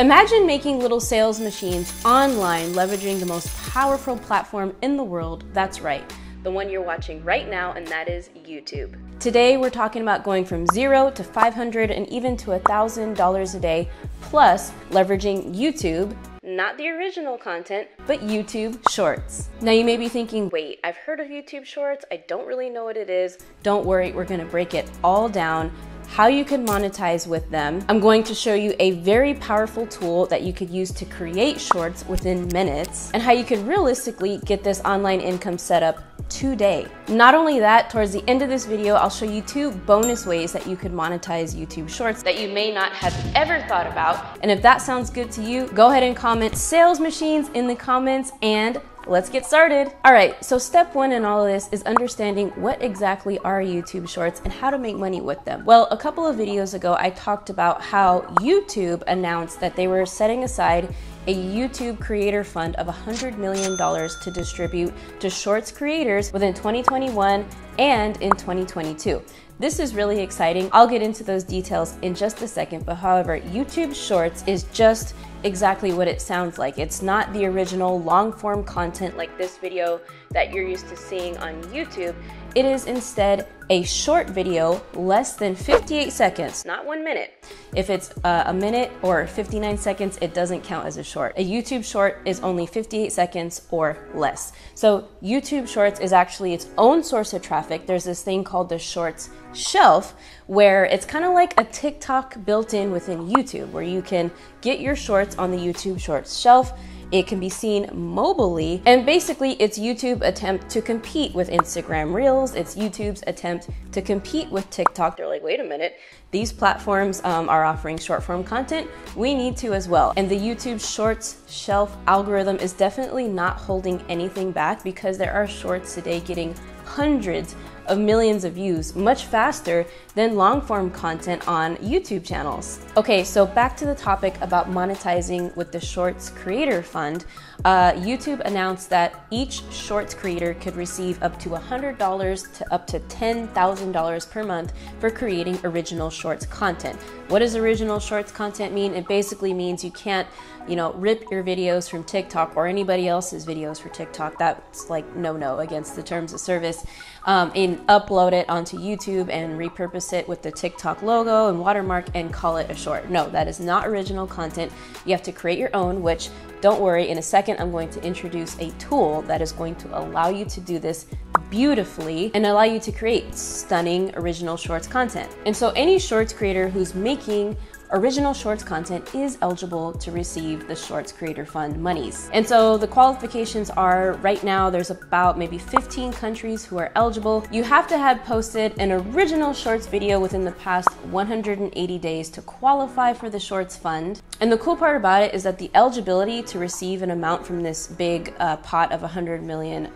Imagine making little sales machines online, leveraging the most powerful platform in the world. That's right, the one you're watching right now, and that is YouTube. Today, we're talking about going from zero to 500 and even to $1,000 a day, plus leveraging YouTube not the original content, but YouTube Shorts. Now you may be thinking, wait, I've heard of YouTube Shorts, I don't really know what it is. Don't worry, we're gonna break it all down how you can monetize with them. I'm going to show you a very powerful tool that you could use to create shorts within minutes and how you can realistically get this online income set up today. Not only that, towards the end of this video, I'll show you two bonus ways that you could monetize YouTube Shorts that you may not have ever thought about. And if that sounds good to you, go ahead and comment sales machines in the comments and let's get started. All right, so step one in all of this is understanding what exactly are YouTube Shorts and how to make money with them. Well, a couple of videos ago, I talked about how YouTube announced that they were setting aside a YouTube creator fund of $100 million to distribute to Shorts creators within 2021 and in 2022. This is really exciting. I'll get into those details in just a second, but however, YouTube Shorts is just exactly what it sounds like. It's not the original long form content like this video that you're used to seeing on YouTube. It is instead a short video less than 58 seconds, not one minute. If it's uh, a minute or 59 seconds, it doesn't count as a short. A YouTube short is only 58 seconds or less. So YouTube Shorts is actually its own source of traffic. There's this thing called the Shorts shelf where it's kind of like a TikTok built in within YouTube where you can get your shorts on the YouTube Shorts shelf it can be seen mobilely, and basically it's YouTube attempt to compete with Instagram Reels. It's YouTube's attempt to compete with TikTok. They're like, wait a minute, these platforms um, are offering short form content. We need to as well. And the YouTube Shorts shelf algorithm is definitely not holding anything back because there are shorts today getting hundreds of millions of views much faster than long form content on YouTube channels. Okay, so back to the topic about monetizing with the Shorts Creator Fund. Uh, YouTube announced that each Shorts creator could receive up to $100 to up to $10,000 per month for creating original Shorts content. What does original Shorts content mean? It basically means you can't, you know, rip your videos from TikTok or anybody else's videos for TikTok. That's like no no against the terms of service. Um, and upload it onto YouTube and repurpose it with the TikTok logo and watermark and call it a short. No, that is not original content. You have to create your own, which don't worry, in a second, I'm going to introduce a tool that is going to allow you to do this beautifully and allow you to create stunning original shorts content. And so any shorts creator who's making original Shorts content is eligible to receive the Shorts Creator Fund monies. And so the qualifications are right now there's about maybe 15 countries who are eligible. You have to have posted an original Shorts video within the past 180 days to qualify for the Shorts Fund. And the cool part about it is that the eligibility to receive an amount from this big uh, pot of $100 million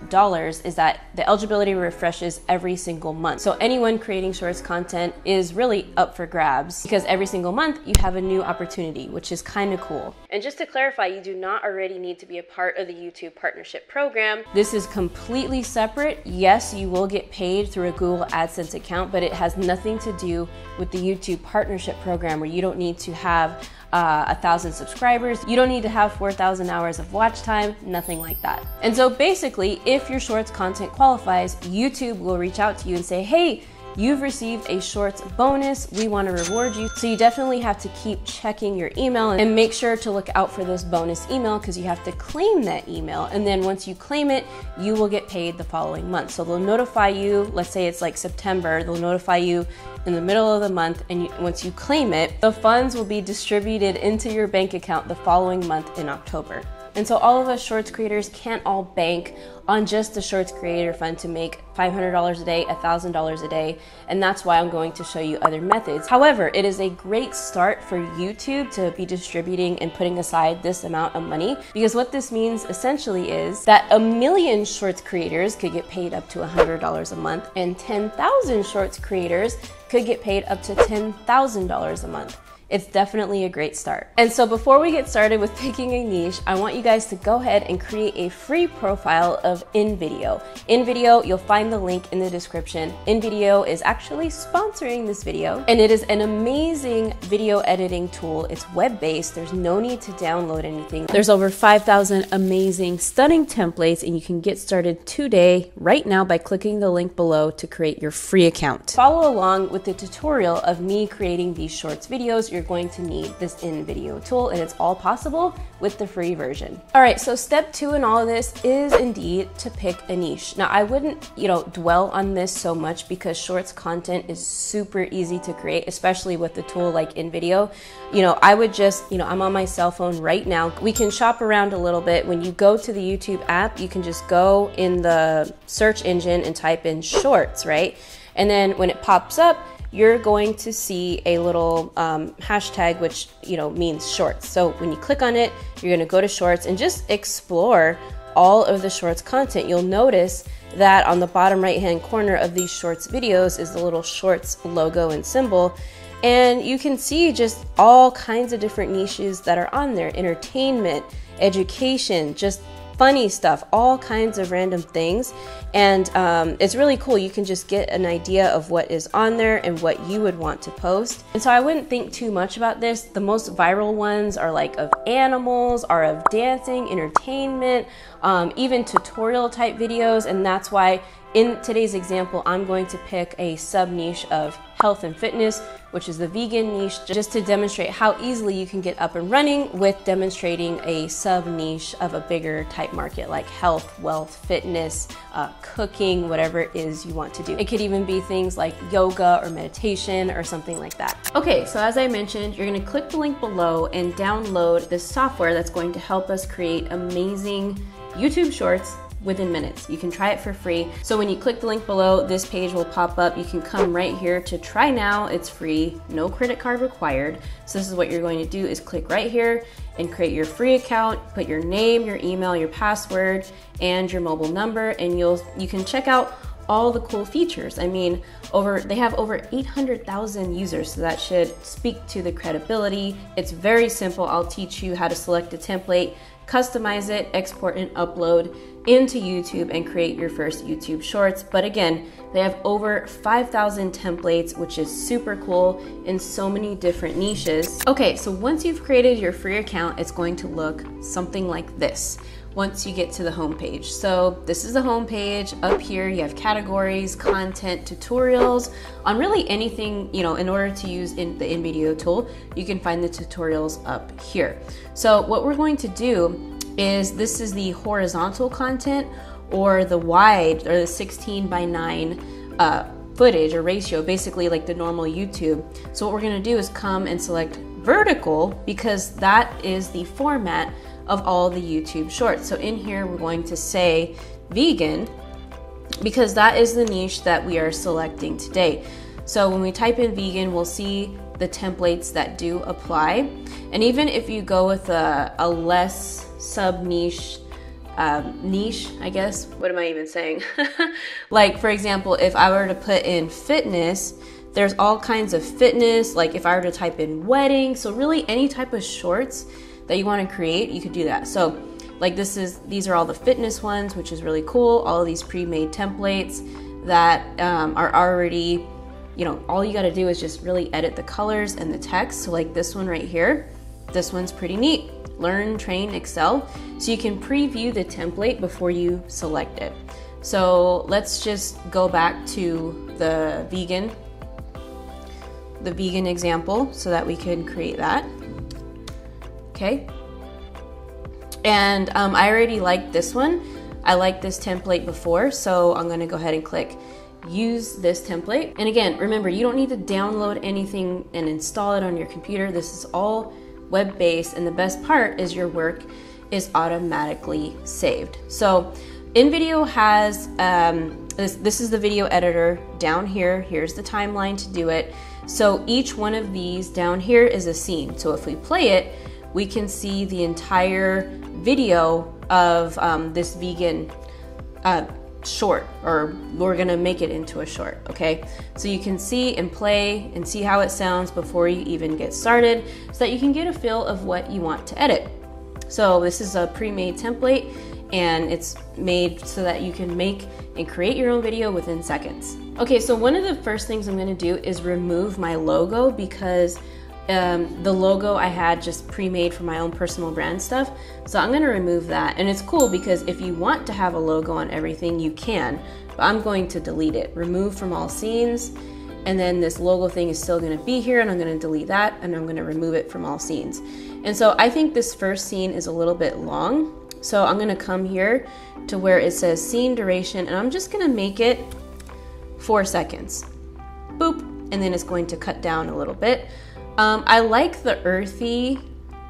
is that the eligibility refreshes every single month. So anyone creating Shorts content is really up for grabs because every single month you have a new opportunity, which is kind of cool. And just to clarify, you do not already need to be a part of the YouTube Partnership Program. This is completely separate. Yes, you will get paid through a Google AdSense account, but it has nothing to do with the YouTube Partnership Program where you don't need to have uh, a thousand subscribers. You don't need to have 4,000 hours of watch time, nothing like that. And so basically, if your shorts content qualifies, YouTube will reach out to you and say, hey, You've received a shorts bonus. We want to reward you. So you definitely have to keep checking your email and make sure to look out for this bonus email because you have to claim that email. And then once you claim it, you will get paid the following month. So they'll notify you, let's say it's like September, they'll notify you in the middle of the month. And you, once you claim it, the funds will be distributed into your bank account the following month in October. And so all of us shorts creators can't all bank on just the shorts creator fund to make $500 a day, $1,000 a day, and that's why I'm going to show you other methods. However, it is a great start for YouTube to be distributing and putting aside this amount of money because what this means essentially is that a million shorts creators could get paid up to $100 a month and 10,000 shorts creators could get paid up to $10,000 a month. It's definitely a great start. And so before we get started with picking a niche, I want you guys to go ahead and create a free profile of InVideo. InVideo, you'll find the link in the description. InVideo is actually sponsoring this video and it is an amazing video editing tool. It's web-based, there's no need to download anything. There's over 5,000 amazing, stunning templates and you can get started today, right now by clicking the link below to create your free account. Follow along with the tutorial of me creating these shorts videos. You're going to need this InVideo tool and it's all possible with the free version. All right, so step two in all of this is indeed to pick a niche. Now I wouldn't, you know, dwell on this so much because shorts content is super easy to create, especially with the tool like InVideo. You know, I would just, you know, I'm on my cell phone right now. We can shop around a little bit. When you go to the YouTube app, you can just go in the search engine and type in shorts, right? And then when it pops up, you're going to see a little um, hashtag which you know means shorts. So when you click on it, you're going to go to shorts and just explore all of the shorts content. You'll notice that on the bottom right hand corner of these shorts videos is the little shorts logo and symbol. And you can see just all kinds of different niches that are on there entertainment, education, just funny stuff, all kinds of random things. And um, it's really cool. You can just get an idea of what is on there and what you would want to post. And so I wouldn't think too much about this. The most viral ones are like of animals, are of dancing, entertainment, um, even tutorial type videos. And that's why in today's example, I'm going to pick a sub niche of health and fitness, which is the vegan niche, just to demonstrate how easily you can get up and running with demonstrating a sub niche of a bigger type market like health, wealth, fitness, uh, cooking, whatever it is you want to do. It could even be things like yoga or meditation or something like that. Okay, so as I mentioned, you're gonna click the link below and download this software that's going to help us create amazing YouTube shorts within minutes. You can try it for free. So when you click the link below, this page will pop up. You can come right here to try now. It's free, no credit card required. So this is what you're going to do is click right here and create your free account, put your name, your email, your password, and your mobile number, and you'll you can check out all the cool features. I mean, over they have over 800,000 users, so that should speak to the credibility. It's very simple. I'll teach you how to select a template, customize it, export and upload into YouTube and create your first YouTube shorts. But again, they have over 5,000 templates, which is super cool in so many different niches. Okay, so once you've created your free account, it's going to look something like this once you get to the homepage. So this is the homepage. Up here you have categories, content, tutorials on really anything, you know, in order to use in the InVideo tool, you can find the tutorials up here. So what we're going to do is this is the horizontal content or the wide or the 16 by 9 uh, footage or ratio, basically like the normal YouTube. So what we're gonna do is come and select vertical because that is the format of all the YouTube shorts. So in here, we're going to say vegan because that is the niche that we are selecting today. So when we type in vegan, we'll see the templates that do apply. And even if you go with a, a less sub niche um, niche, I guess. What am I even saying? like, for example, if I were to put in fitness, there's all kinds of fitness. Like, if I were to type in wedding, so really any type of shorts that you want to create, you could do that. So, like, this is these are all the fitness ones, which is really cool. All of these pre made templates that um, are already, you know, all you got to do is just really edit the colors and the text. So, like this one right here, this one's pretty neat. Learn, Train, Excel. So you can preview the template before you select it. So let's just go back to the vegan, the vegan example so that we can create that. Okay. And um, I already like this one. I like this template before, so I'm gonna go ahead and click use this template. And again, remember, you don't need to download anything and install it on your computer. This is all web-based, and the best part is your work is automatically saved. So InVideo has, um, this, this is the video editor down here. Here's the timeline to do it. So each one of these down here is a scene. So if we play it, we can see the entire video of um, this vegan uh, short or we're gonna make it into a short, okay? So you can see and play and see how it sounds before you even get started so that you can get a feel of what you want to edit. So this is a pre-made template and it's made so that you can make and create your own video within seconds. Okay, so one of the first things I'm gonna do is remove my logo because um, the logo I had just pre-made for my own personal brand stuff. So I'm gonna remove that. And it's cool because if you want to have a logo on everything, you can, but I'm going to delete it. Remove from all scenes. And then this logo thing is still gonna be here and I'm gonna delete that and I'm gonna remove it from all scenes. And so I think this first scene is a little bit long. So I'm gonna come here to where it says scene duration and I'm just gonna make it four seconds. Boop, and then it's going to cut down a little bit. Um, I like the earthy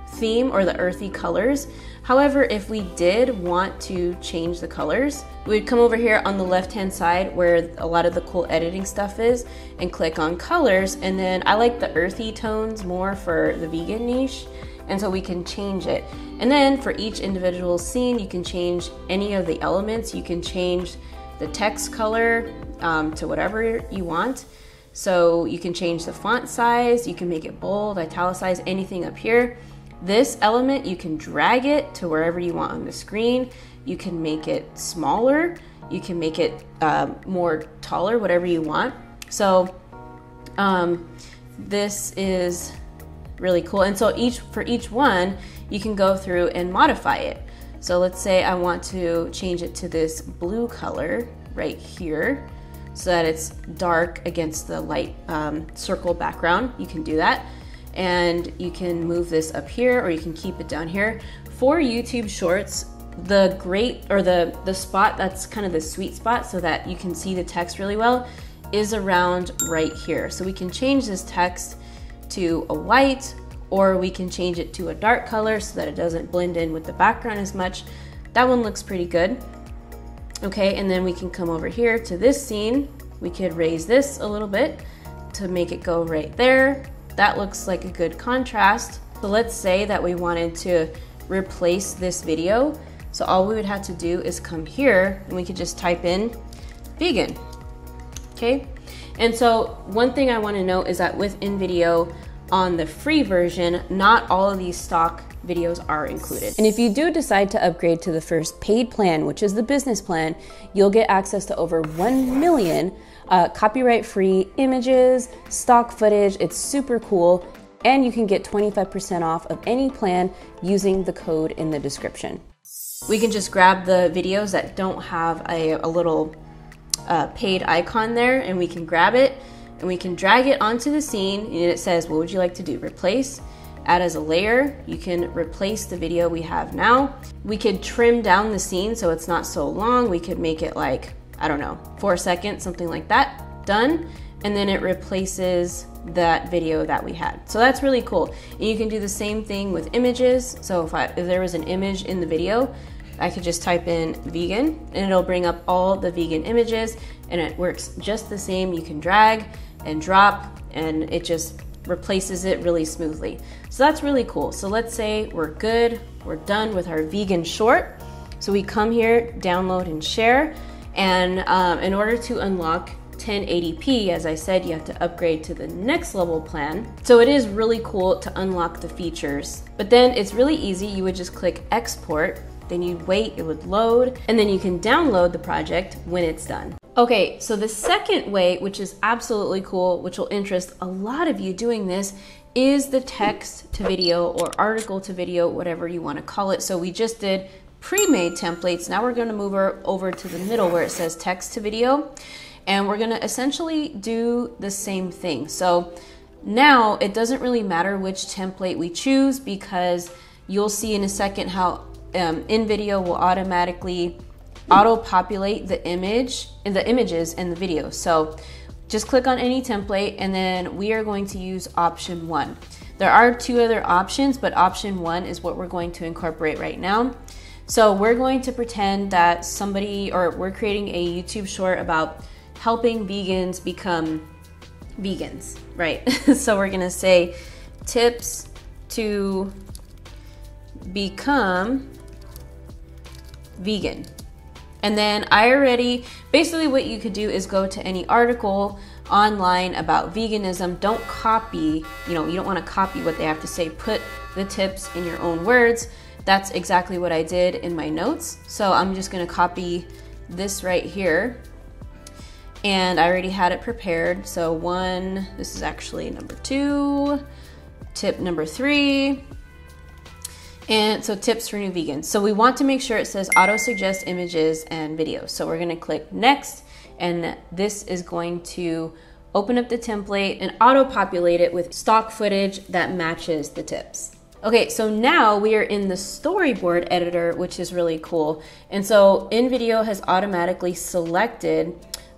theme or the earthy colors. However, if we did want to change the colors, we'd come over here on the left hand side where a lot of the cool editing stuff is and click on colors. And then I like the earthy tones more for the vegan niche. And so we can change it. And then for each individual scene, you can change any of the elements. You can change the text color um, to whatever you want. So you can change the font size, you can make it bold, italicize, anything up here. This element, you can drag it to wherever you want on the screen. You can make it smaller. You can make it um, more taller, whatever you want. So um, this is really cool. And so each for each one, you can go through and modify it. So let's say I want to change it to this blue color right here so that it's dark against the light um, circle background. You can do that. And you can move this up here or you can keep it down here. For YouTube Shorts, the great or the, the spot that's kind of the sweet spot so that you can see the text really well is around right here. So we can change this text to a white or we can change it to a dark color so that it doesn't blend in with the background as much. That one looks pretty good. Okay, and then we can come over here to this scene. We could raise this a little bit to make it go right there. That looks like a good contrast. So let's say that we wanted to replace this video. So all we would have to do is come here and we could just type in vegan, okay? And so one thing I wanna note is that with InVideo, on the free version, not all of these stock videos are included. And if you do decide to upgrade to the first paid plan, which is the business plan, you'll get access to over 1 million uh, copyright free images, stock footage. It's super cool. And you can get 25% off of any plan using the code in the description. We can just grab the videos that don't have a, a little uh, paid icon there and we can grab it and we can drag it onto the scene and it says, what would you like to do? Replace, add as a layer. You can replace the video we have now. We could trim down the scene so it's not so long. We could make it like, I don't know, four seconds, something like that. Done. And then it replaces that video that we had. So that's really cool. And you can do the same thing with images. So if, I, if there was an image in the video, I could just type in vegan and it'll bring up all the vegan images and it works just the same. You can drag and drop and it just replaces it really smoothly. So that's really cool. So let's say we're good, we're done with our vegan short. So we come here, download and share. And um, in order to unlock 1080p, as I said, you have to upgrade to the next level plan. So it is really cool to unlock the features. But then it's really easy. You would just click export, then you'd wait, it would load, and then you can download the project when it's done. Okay, so the second way, which is absolutely cool, which will interest a lot of you doing this, is the text to video or article to video, whatever you want to call it. So we just did pre-made templates. Now we're going to move over to the middle where it says text to video. And we're going to essentially do the same thing. So now it doesn't really matter which template we choose because you'll see in a second how um, InVideo will automatically auto populate the image and the images in the video. So just click on any template and then we are going to use option one. There are two other options, but option one is what we're going to incorporate right now. So we're going to pretend that somebody, or we're creating a YouTube short about helping vegans become vegans, right? so we're gonna say tips to become vegan And then I already, basically what you could do is go to any article online about veganism. Don't copy, you know, you don't want to copy what they have to say. Put the tips in your own words. That's exactly what I did in my notes. So I'm just going to copy this right here. And I already had it prepared. So one, this is actually number two, tip number three. And so tips for new vegans. So we want to make sure it says auto suggest images and videos. So we're gonna click next and this is going to open up the template and auto populate it with stock footage that matches the tips. Okay, so now we are in the storyboard editor, which is really cool. And so InVideo has automatically selected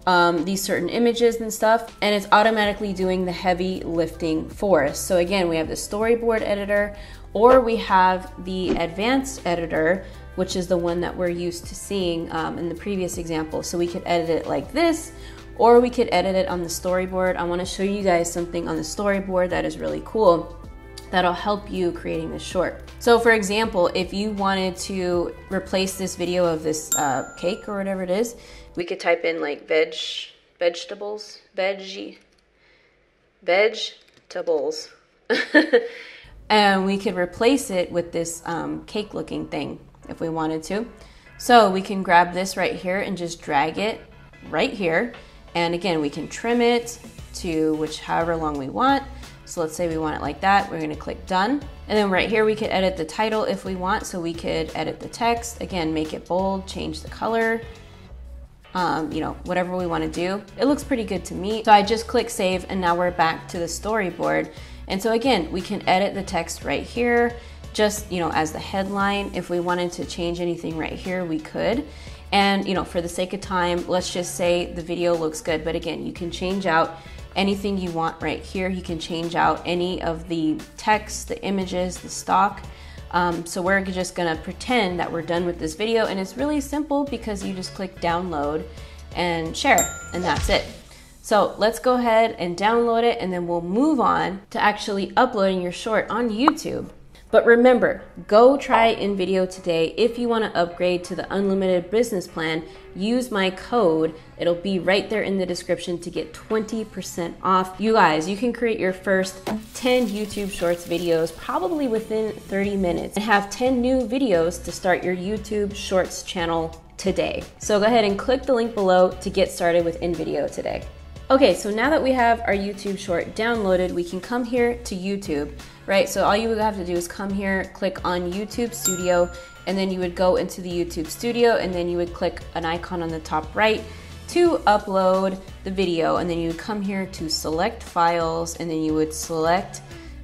um, these certain images and stuff, and it's automatically doing the heavy lifting for us. So again, we have the storyboard editor, or we have the advanced editor, which is the one that we're used to seeing um, in the previous example. So we could edit it like this, or we could edit it on the storyboard. I wanna show you guys something on the storyboard that is really cool that'll help you creating this short. So for example, if you wanted to replace this video of this uh, cake or whatever it is, we could type in like veg, vegetables, veggie, vegetables. and we could replace it with this um, cake looking thing if we wanted to. So we can grab this right here and just drag it right here. And again, we can trim it to which however long we want. So let's say we want it like that. We're gonna click done. And then right here, we could edit the title if we want. So we could edit the text, again, make it bold, change the color, um, you know, whatever we wanna do. It looks pretty good to me. So I just click save and now we're back to the storyboard. And so again, we can edit the text right here just, you know, as the headline. If we wanted to change anything right here, we could. And, you know, for the sake of time, let's just say the video looks good. But again, you can change out anything you want right here. You can change out any of the text, the images, the stock. Um, so we're just gonna pretend that we're done with this video and it's really simple because you just click download and share and that's it. So let's go ahead and download it and then we'll move on to actually uploading your short on YouTube. But remember, go try InVideo today. If you want to upgrade to the unlimited business plan, use my code. It'll be right there in the description to get 20% off. You guys, you can create your first 10 YouTube Shorts videos probably within 30 minutes and have 10 new videos to start your YouTube Shorts channel today. So go ahead and click the link below to get started with InVideo today. Okay, so now that we have our YouTube short downloaded, we can come here to YouTube, right? So all you would have to do is come here, click on YouTube Studio, and then you would go into the YouTube Studio, and then you would click an icon on the top right to upload the video, and then you would come here to select files, and then you would select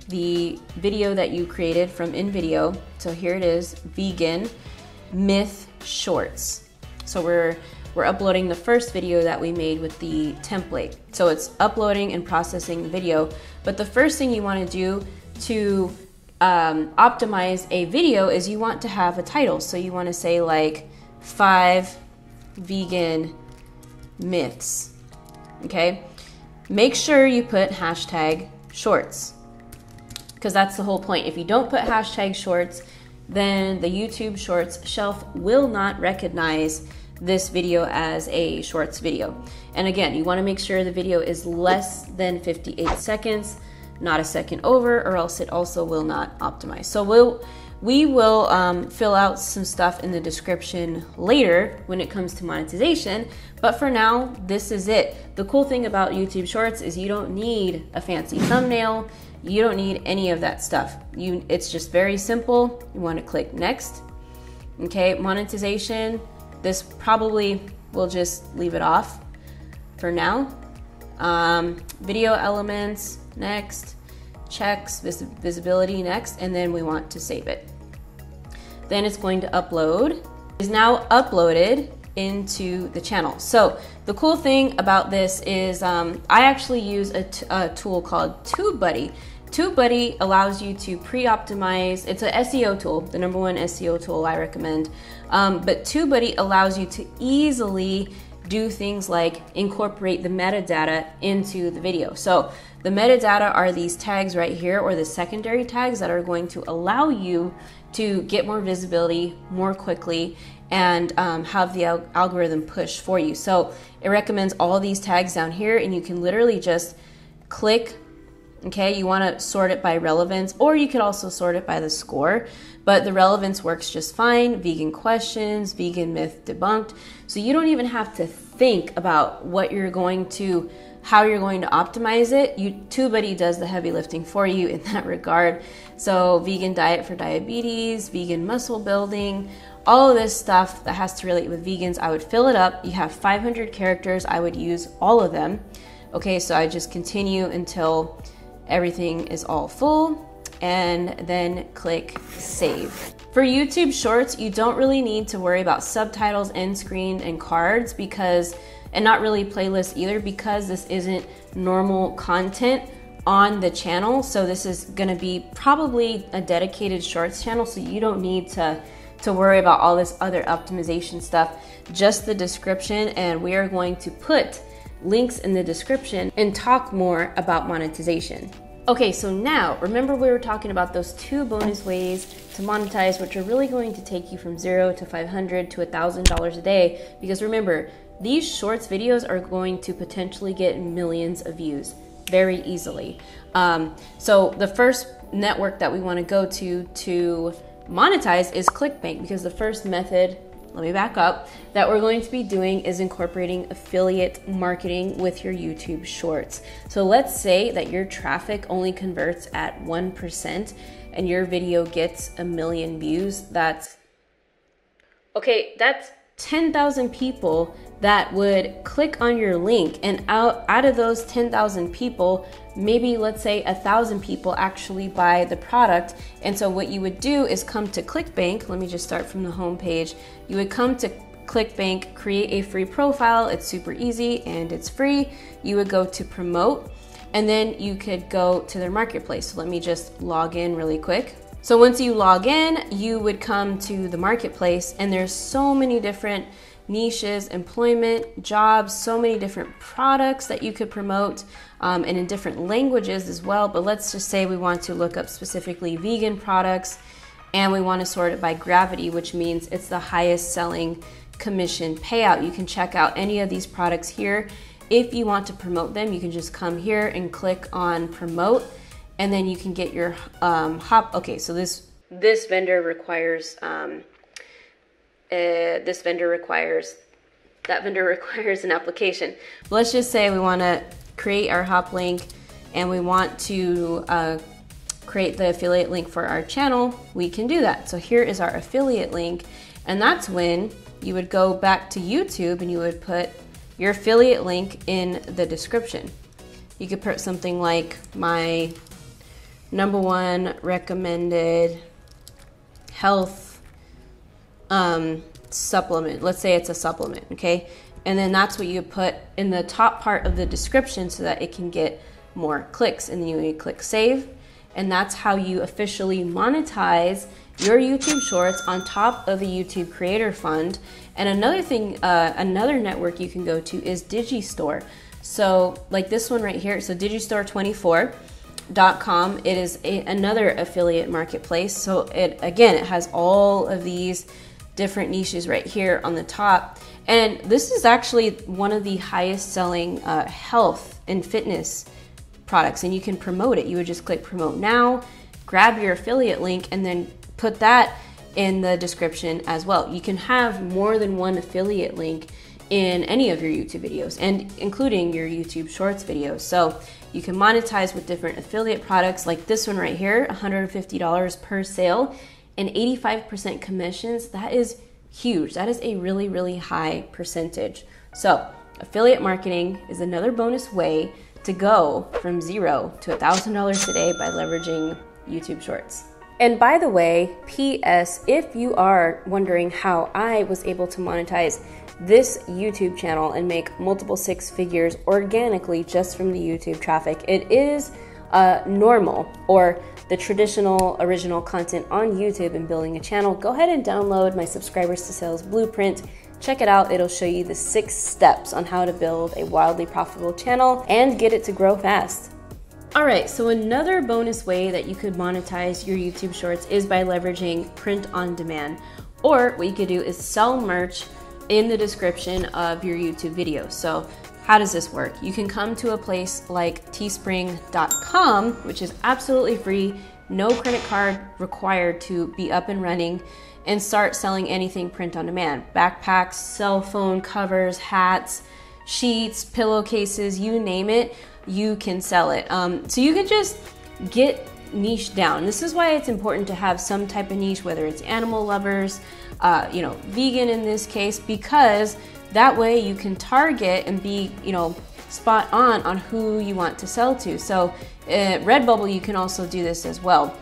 the video that you created from InVideo. So here it is, Vegan Myth Shorts. So we're we're uploading the first video that we made with the template. So it's uploading and processing video. But the first thing you wanna do to um, optimize a video is you want to have a title. So you wanna say like five vegan myths, okay? Make sure you put hashtag shorts because that's the whole point. If you don't put hashtag shorts, then the YouTube Shorts shelf will not recognize this video as a shorts video. And again, you wanna make sure the video is less than 58 seconds, not a second over, or else it also will not optimize. So we'll, we will um, fill out some stuff in the description later when it comes to monetization, but for now, this is it. The cool thing about YouTube Shorts is you don't need a fancy thumbnail, you don't need any of that stuff. You, it's just very simple. You wanna click next. Okay, monetization, this probably will just leave it off for now. Um, video elements, next. Checks, vis visibility, next. And then we want to save it. Then it's going to upload. Is now uploaded into the channel. So the cool thing about this is um, I actually use a, tool called TubeBuddy. TubeBuddy allows you to pre-optimize. It's an SEO tool, the number one SEO tool I recommend. Um, but TubeBuddy allows you to easily do things like incorporate the metadata into the video. So the metadata are these tags right here or the secondary tags that are going to allow you to get more visibility more quickly and um, have the al- algorithm push for you. So it recommends all these tags down here, and you can literally just click. Okay, you want to sort it by relevance, or you could also sort it by the score, but the relevance works just fine. Vegan questions, vegan myth debunked. So you don't even have to think about what you're going to how you're going to optimize it. You TubeBuddy does the heavy lifting for you in that regard. So vegan diet for diabetes, vegan muscle building, all of this stuff that has to relate with vegans, I would fill it up. You have 500 characters. I would use all of them. Okay, so I just continue until everything is all full and then click save. For YouTube Shorts, you don't really need to worry about subtitles, end screen, and cards because and not really playlists either because this isn't normal content on the channel. So this is gonna be probably a dedicated shorts channel. So you don't need to, to worry about all this other optimization stuff, just the description. And we are going to put links in the description and talk more about monetization. Okay, so now remember we were talking about those two bonus ways to monetize, which are really going to take you from zero to 500 to $1,000 a day. Because remember, these shorts videos are going to potentially get millions of views very easily. Um, so the first network that we want to go to to monetize is ClickBank because the first method let me back up, that we're going to be doing is incorporating affiliate marketing with your YouTube shorts. So let's say that your traffic only converts at 1% and your video gets a million views. That's okay, that's 10,000 people that would click on your link and out out of those 10,000 people maybe let's say a thousand people actually buy the product. And so what you would do is come to clickbank. Let me just start from the home page. You would come to clickbank create a free profile. It's super easy and it's free. You would go to promote and then you could go to their marketplace. So let me just log in really quick. So once you log in, you would come to the marketplace and there's so many different niches, employment, jobs, so many different products that you could promote um, and in different languages as well. But let's just say we want to look up specifically vegan products and we want to sort it by gravity, which means it's the highest selling commission payout. You can check out any of these products here. If you want to promote them, you can just come here and click on promote and then you can get your um, hop. Okay, so this this vendor requires um, uh, this vendor requires that vendor requires an application. Let's just say we want to create our hop link and we want to uh, create the affiliate link for our channel. We can do that. So here is our affiliate link, and that's when you would go back to YouTube and you would put your affiliate link in the description. You could put something like my number one recommended health um, supplement. Let's say it's a supplement, okay? And then that's what you put in the top part of the description so that it can get more clicks. And then you click save. And that's how you officially monetize your YouTube Shorts on top of a YouTube Creator Fund. And another thing, uh, another network you can go to is Digistore. So, like this one right here, so Digistore 24 com. It is a, another affiliate marketplace. So it again, it has all of these different niches right here on the top. And this is actually one of the highest selling uh, health and fitness products, and you can promote it. You would just click promote now, grab your affiliate link, and then put that in the description as well. You can have more than one affiliate link in any of your YouTube videos and including your YouTube Shorts videos. So you can monetize with different affiliate products like this one right here, $150 per sale and 85% commissions. That is huge. That is a really, really high percentage. So, affiliate marketing is another bonus way to go from zero to $1,000 a day by leveraging YouTube Shorts. And by the way, PS, if you are wondering how I was able to monetize this YouTube channel and make multiple six figures organically just from the YouTube traffic. It is uh, normal or the traditional original content on YouTube and building a channel. Go ahead and download my subscribers to sales blueprint. Check it out, it'll show you the six steps on how to build a wildly profitable channel and get it to grow fast. All right, so another bonus way that you could monetize your YouTube shorts is by leveraging print on demand. Or what you could do is sell merch in the description of your YouTube video. So how does this work? You can come to a place like teespring.com, which is absolutely free, no credit card required to be up and running, and start selling anything print on demand backpacks, cell phone covers, hats, sheets, pillowcases, you name it you can sell it. Um, so you can just get niche down. This is why it's important to have some type of niche, whether it's animal lovers, uh, you know, vegan in this case, because that way you can target and be, you know, spot on on who you want to sell to. So at Redbubble, you can also do this as well.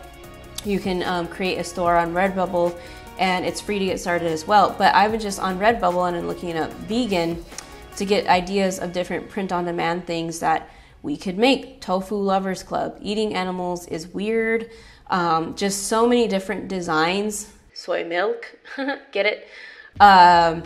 You can um, create a store on Redbubble and it's free to get started as well. But I was just on Redbubble and I'm looking up vegan to get ideas of different print on demand things that we could make Tofu Lovers Club. Eating animals is weird. Um, just so many different designs. Soy milk, get it? Um,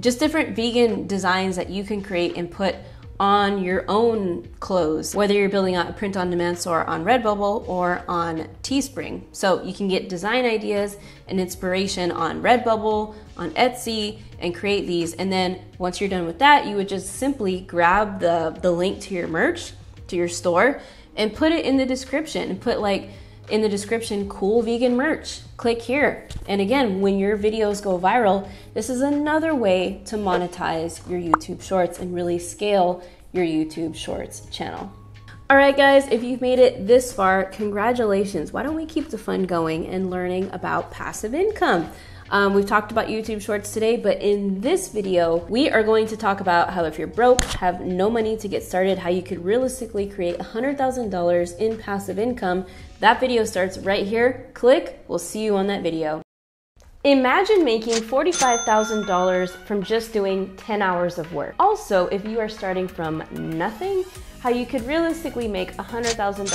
just different vegan designs that you can create and put on your own clothes, whether you're building out a print on demand store on Redbubble or on Teespring. So you can get design ideas and inspiration on Redbubble, on Etsy, and create these. And then once you're done with that, you would just simply grab the, the link to your merch, to your store, and put it in the description and put like in the description cool vegan merch. Click here. And again, when your videos go viral, this is another way to monetize your YouTube shorts and really scale your YouTube shorts channel. All right, guys, if you've made it this far, congratulations. Why don't we keep the fun going and learning about passive income? Um, we've talked about YouTube Shorts today, but in this video, we are going to talk about how if you're broke, have no money to get started, how you could realistically create $100,000 in passive income. That video starts right here. Click, we'll see you on that video. Imagine making $45,000 from just doing 10 hours of work. Also, if you are starting from nothing, how you could realistically make $100,000